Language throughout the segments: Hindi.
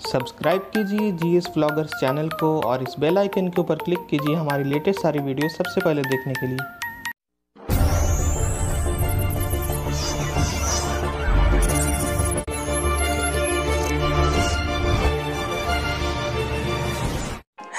सब्सक्राइब कीजिए जी एस ब्लॉगर्स चैनल को और इस बेल आइकन के ऊपर क्लिक कीजिए हमारी लेटेस्ट सारी वीडियो सबसे पहले देखने के लिए।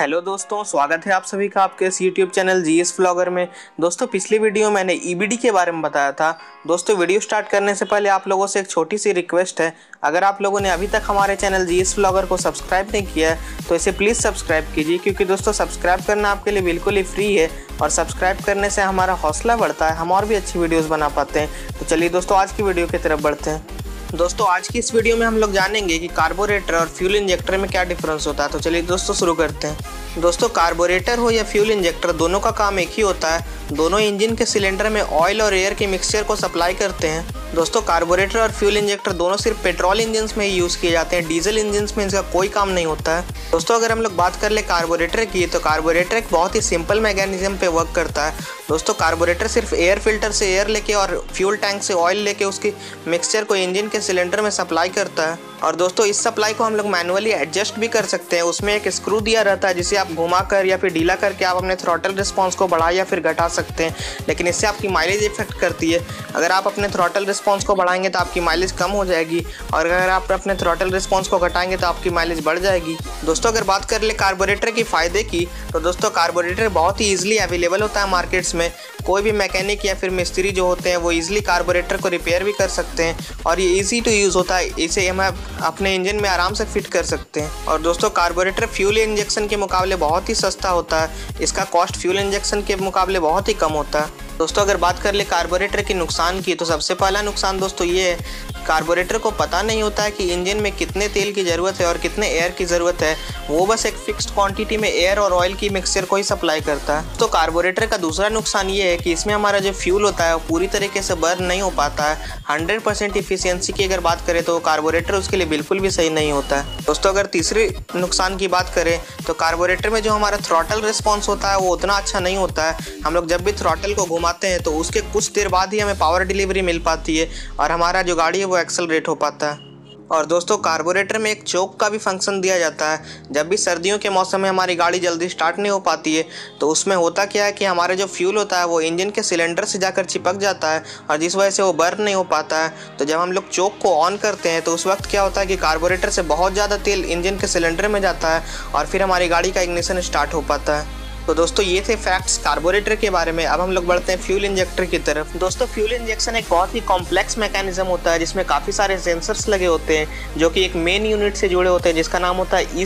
हेलो दोस्तों, स्वागत है आप सभी का आपके इस YouTube channel G S vlogger में। दोस्तों, पिछली वीडियो में मैंने ईबीडी के बारे में बताया था। दोस्तों, वीडियो स्टार्ट करने से पहले आप लोगों से एक छोटी सी रिक्वेस्ट है। अगर आप लोगों ने अभी तक हमारे चैनल जी एस फ्लॉगर को सब्सक्राइब नहीं किया है तो इसे प्लीज़ सब्सक्राइब कीजिए, क्योंकि दोस्तों, सब्सक्राइब करना आपके लिए बिल्कुल ही फ्री है और सब्सक्राइब करने से हमारा हौसला बढ़ता है, हम और भी अच्छी वीडियोज़ बना पाते हैं। तो चलिए दोस्तों, आज की वीडियो की तरफ़ बढ़ते हैं। दोस्तों, आज की इस वीडियो में हम लोग जानेंगे कि कार्बोरेटर और फ्यूल इंजेक्टर में क्या डिफरेंस होता है। तो चलिए दोस्तों, शुरू करते हैं। दोस्तों, कार्बोरेटर हो या फ्यूल इंजेक्टर, दोनों का काम एक ही होता है। दोनों इंजन के सिलेंडर में ऑयल और एयर के मिक्सचर को सप्लाई करते हैं। दोस्तों कार्बोरेटर और फ्यूल इंजेक्टर दोनों सिर्फ़ पेट्रोल इंजन में ही यूज़ किए जाते हैं। डीजल इंजन में इसका कोई काम नहीं होता है। दोस्तों, अगर हम लोग बात कर ले कार्बोरेटर की तो कार्बोरेटर एक बहुत ही सिंपल मैकेनिज्म पे वर्क करता है। दोस्तों कार्बोरेटर सिर्फ़ एयर फ़िल्टर से एयर लेके और फ्यूल टैंक से ऑयल लेके उसकी मिक्सचर को इंजन के सिलेंडर में सप्लाई करता है। और दोस्तों, इस सप्लाई को हम लोग मैनुअली एडजस्ट भी कर सकते हैं। उसमें एक स्क्रू दिया रहता है, जिसे आप घुमा कर या फिर ढीला करके आप अपने थ्रॉटल रिस्पॉन्स को बढ़ा या फिर घटा सकते हैं। लेकिन इससे आपकी माइलेज इफ़ेक्ट करती है। अगर आप अपने थ्रॉटल रिस्पॉन्स को बढ़ाएँगे तो आपकी माइलेज कम हो जाएगी। और अगर आप अपने थ्रॉटल रिस्पॉन्स को घटाएँगे तो आपकी माइलेज बढ़ जाएगी। दोस्तों, अगर बात कर ले कार्बोरेटर की फ़ायदे की तो दोस्तों कार्बोरेटर बहुत ही ईजिली अवेलेबल होता है मार्केट्स में। कोई भी मैकेनिक या फिर मिस्त्री जो होते हैं, वो ईजिली कार्बोरेटर को रिपेयर भी कर सकते हैं और ये ईजी टू यूज़ होता है। इसे हम अपने इंजन में आराम से फिट कर सकते हैं। और दोस्तों कार्बोरेटर फ्यूल इंजेक्शन के मुकाबले बहुत ही सस्ता होता है। इसका कॉस्ट फ्यूल इंजेक्शन के मुकाबले बहुत ही कम होता है। दोस्तों, अगर बात कर ले कार्बोरेटर के नुकसान की तो सबसे पहला नुकसान दोस्तों ये है कार्बोरेटर को पता नहीं होता है कि इंजन में कितने तेल की ज़रूरत है और कितने एयर की ज़रूरत है। वो बस एक फिक्स्ड क्वांटिटी में एयर और ऑयल की मिक्सचर को ही सप्लाई करता है। तो कार्बोरेटर का दूसरा नुकसान ये है कि इसमें हमारा जो फ्यूल होता है, वो पूरी तरीके से बर्न नहीं हो पाता है। हंड्रेड परसेंट इफिशियंसी की अगर बात करें तो कार्बोरेटर उसके लिए बिल्कुल भी सही नहीं होता है। दोस्तों, अगर तीसरे नुकसान की बात करें तो कार्बोरेटर में जो हमारा थ्रॉटल रिस्पॉन्स होता है, वो उतना अच्छा नहीं होता है। हम लोग जब भी थ्रॉटल को घुमाते हैं तो उसके कुछ देर बाद ही हमें पावर डिलीवरी मिल पाती है और हमारा जो गाड़ी है वो एक्सलरेट हो पाता है। और दोस्तों कार्बोरेटर में एक चौक का भी फ़ंक्शन दिया जाता है। जब भी सर्दियों के मौसम में हमारी गाड़ी जल्दी स्टार्ट नहीं हो पाती है तो उसमें होता क्या है कि हमारा जो फ्यूल होता है, वो इंजन के सिलेंडर से जाकर चिपक जाता है और जिस वजह से वो बर्न नहीं हो पाता है। तो जब हम लोग चौक को ऑन करते हैं तो उस वक्त क्या होता है कि कार्बोरेटर से बहुत ज़्यादा तेल इंजन के सिलेंडर में जाता है और फिर हमारी गाड़ी का इग्निशन स्टार्ट हो पाता है। तो दोस्तों, ये थे फैक्ट्स कार्बोरेटर के बारे में। अब हम लोग बढ़ते हैं फ्यूल इंजेक्टर की तरफ़। दोस्तों फ्यूल इंजेक्शन एक बहुत ही कॉम्प्लेक्स मैकेनिज्म होता है, जिसमें काफ़ी सारे सेंसर्स लगे होते हैं, जो कि एक मेन यूनिट से जुड़े होते हैं, जिसका नाम होता है ई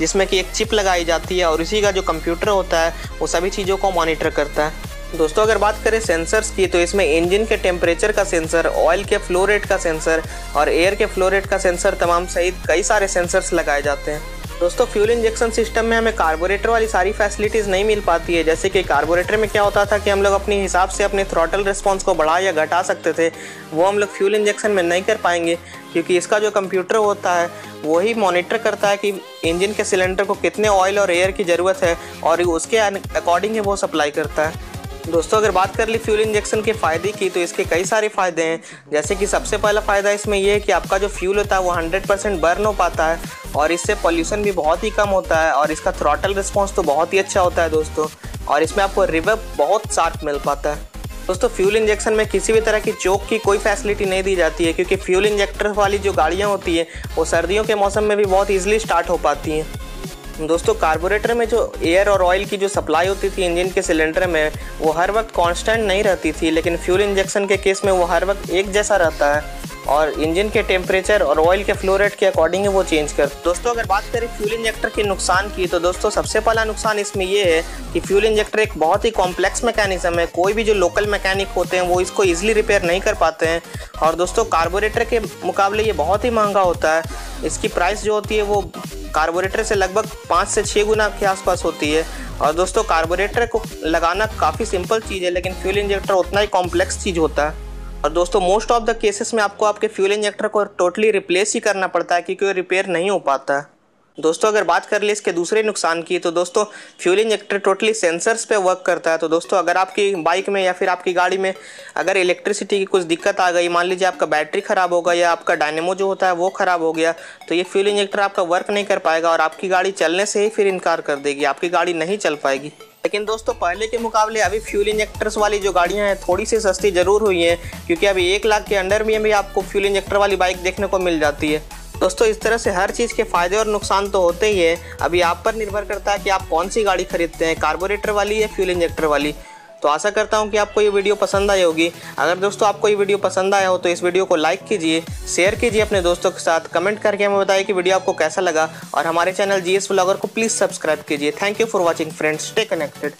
जिसमें कि एक चिप लगाई जाती है और इसी का जो कंप्यूटर होता है, वो सभी चीज़ों को मॉनिटर करता है। दोस्तों, अगर बात करें सेंसर्स की तो इसमें इंजन के टेम्परेचर का सेंसर ऑयल के फ्लो रेट का सेंसर और एयर के फ्लो रेट का सेंसर तमाम सहित कई सारे सेंसर्स लगाए जाते हैं। दोस्तों, फ्यूल इंजेक्शन सिस्टम में हमें कार्बोरेटर वाली सारी फैसिलिटीज़ नहीं मिल पाती है। जैसे कि कार्बोरेटर में क्या होता था कि हम लोग अपने हिसाब से अपने थ्रॉटल रिस्पॉन्स को बढ़ा या घटा सकते थे, वो हम लोग फ्यूल इंजेक्शन में नहीं कर पाएँगे, क्योंकि इसका जो कंप्यूटर होता है, वही मॉनिटर करता है कि इंजन के सिलेंडर को कितने ऑयल और एयर की ज़रूरत है, और उसके अकॉर्डिंग ही वो सप्लाई करता है। दोस्तों, अगर बात कर ली फ्यूल इंजेक्शन के फ़ायदे की तो इसके कई सारे फ़ायदे हैं। जैसे कि सबसे पहला फ़ायदा इसमें यह है कि आपका जो फ्यूल होता है, वो 100 परसेंट बर्न हो पाता है और इससे पॉल्यूशन भी बहुत ही कम होता है और इसका थ्रॉटल रिस्पॉन्स तो बहुत ही अच्छा होता है दोस्तों और इसमें आपको रिवर्ब बहुत साफ़ मिल पाता है। दोस्तों, फ्यूल इंजेक्शन में किसी भी तरह की चौक की कोई फैसिलिटी नहीं दी जाती है, क्योंकि फ्यूल इंजेक्टर वाली जो गाड़ियाँ होती हैं, वो सर्दियों के मौसम में भी बहुत ईजिली स्टार्ट हो पाती हैं। दोस्तों, कार्बोरेटर में जो एयर और ऑयल की जो सप्लाई होती थी इंजन के सिलेंडर में, वो हर वक्त कांस्टेंट नहीं रहती थी, लेकिन फ्यूल इंजेक्शन के केस में वो हर वक्त एक जैसा रहता है। और इंजन के टेम्परेचर और ऑयल के फ्लो रेट के अकॉर्डिंग वो चेंज कर, दोस्तों, अगर बात करें फ्यूल इंजेक्टर के नुकसान की तो दोस्तों, सबसे पहला नुकसान इसमें ये है कि फ्यूल इंजेक्टर एक बहुत ही कॉम्प्लेक्स मैकेनिज्म है। कोई भी जो लोकल मैकेनिक होते हैं, वो इसको ईजिली रिपेयर नहीं कर पाते हैं। और दोस्तों कार्बोरेटर के मुकाबले ये बहुत ही महँगा होता है। इसकी प्राइस जो होती है, वो कार्बोरेटर से लगभग पाँच से छः गुना के आसपास होती है। और दोस्तों, कार्बोरेटर को लगाना काफ़ी सिंपल चीज़ है, लेकिन फ्यूल इंजेक्टर उतना ही कॉम्प्लेक्स चीज़ होता है। और दोस्तों मोस्ट ऑफ़ द केसेस में आपको आपके फ्यूल इंजेक्टर को टोटली रिप्लेस ही करना पड़ता है, क्योंकि वो रिपेयर नहीं हो पाता। है दोस्तों, अगर बात कर ले इसके दूसरे नुकसान की तो दोस्तों, फ्यूल इंजेक्टर टोटली सेंसर्स पे वर्क करता है। तो दोस्तों, अगर आपकी बाइक में या फिर आपकी गाड़ी में अगर इलेक्ट्रिसिटी की कुछ दिक्कत आ गई, मान लीजिए आपका बैटरी ख़राब होगा या आपका डायनेमो जो होता है वो ख़राब हो गया तो ये फ्यूल इंजेक्टर आपका वर्क नहीं कर पाएगा और आपकी गाड़ी चलने से ही फिर इनकार कर देगी, आपकी गाड़ी नहीं चल पाएगी। लेकिन दोस्तों, पहले के मुकाबले अभी फ्यूल इंजेक्टर्स वाली जो गाड़ियाँ हैं, थोड़ी सी सस्ती ज़रूर हुई हैं, क्योंकि अभी एक लाख के अंडर में भी आपको फ्यूल इंजेक्टर वाली बाइक देखने को मिल जाती है। दोस्तों, इस तरह से हर चीज़ के फ़ायदे और नुकसान तो होते ही है। अभी आप पर निर्भर करता है कि आप कौन सी गाड़ी खरीदते हैं, कार्बोरेटर वाली या फ्यूल इंजेक्टर वाली। तो आशा करता हूँ कि आपको ये वीडियो पसंद आई होगी। अगर दोस्तों, आपको ये वीडियो पसंद आया हो तो इस वीडियो को लाइक कीजिए, शेयर कीजिए अपने दोस्तों के साथ, कमेंट करके हमें बताइए कि वीडियो आपको कैसा लगा। और हमारे चैनल जी एस को प्लीज़ सब्सक्राइब कीजिए। Thank you for watching, friends, stay connected.